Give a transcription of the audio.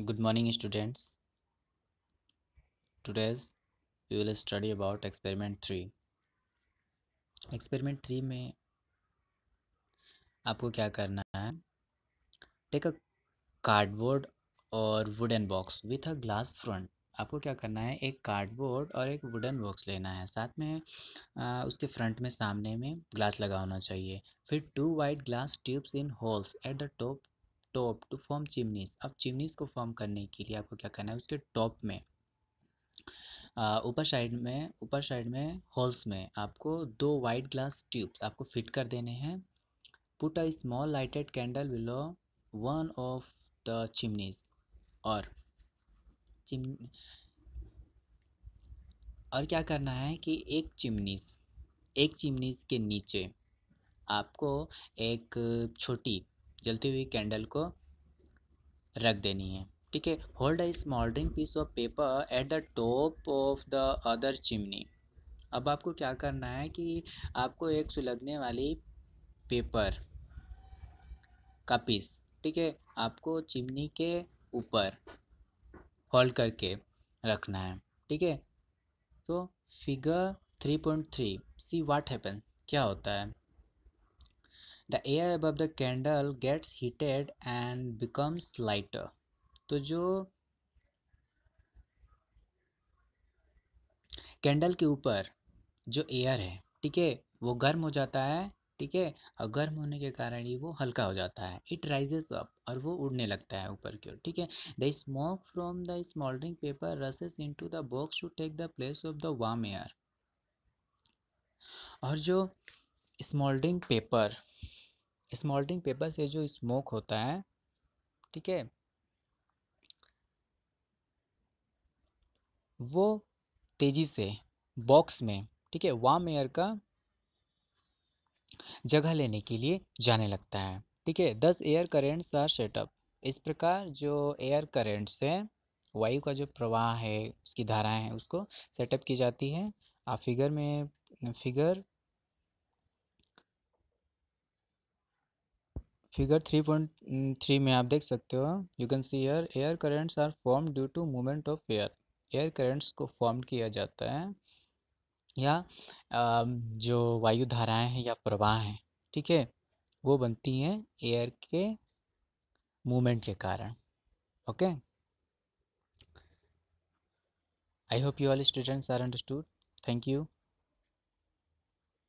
good morning students. Today's we will study about experiment 3 experiment 3 में आपको क्या करना है? टेक अ कार्डबोर्ड और wooden box with a glass front आपको क्या करना है? एक कार्डबोर्ड और एक वुडन बॉक्स लेना है। साथ में आ, उसके फ्रंट में सामने में ग्लास लगा होना चाहिए। फिर two white glass tubes in holes at the top top to form chimneys अब चिमनीज को फॉर्म करने के लिए आपको क्या करना है? उसके टॉप में ऊपर साइड में, ऊपर साइड में होल्स में आपको दो वाइट ग्लास ट्यूब्स आपको फिट कर देने हैं। Put a small lighted candle below one of the chimneys और चिम और क्या करना है कि एक चिमनीज एक चिमनीज के नीचे आपको एक छोटी जलती हुई कैंडल को रख देनी है। ठीक है hold a smouldering piece of paper at the top of the other chimney अब आपको क्या करना है कि आपको एक सुलगने वाली पेपर का पीस ठीक है, आपको चिमनी के ऊपर होल्ड करके रखना है। ठीक है तो फिगर 3.3 सी वाट हैपन क्या होता है? The air above the candle gets heated and becomes lighter. तो जो कैंडल के ऊपर जो एयर है, ठीक है, वो गर्म हो जाता है, ठीक है, और गर्म होने के कारण ही वो हल्का हो जाता है। इट राइजेस अप और वो उड़ने लगता है ऊपर की ओर, ठीक है। The smoke from the smouldering paper rises into the box to take the place of the warm air और जो स्मोल्डरिंग पेपर स्मॉल्टिंग पेपर से जो स्मोक होता है, ठीक है? वो तेज़ी से, बॉक्स में, ठीक है? वाम एयर का जगह लेने के लिए जाने लगता है, ठीक है? दस एयर करेंट्स आर सेटअप इस प्रकार जो एयर करेंट्स है, वायु का जो प्रवाह है, उसकी धाराएँ हैं, उसको सेटअप की जाती है। आप फिगर में, फिगर फिगर 3.3 में आप देख सकते हो। You can see air air currents are formed due to movement of air air currents को फॉर्म किया जाता है, या जो वायु धाराएँ हैं या प्रवाह हैं, ठीक है? वो बनती हैं एयर के मूवमेंट के कारण okay I hope you all students are understood thank you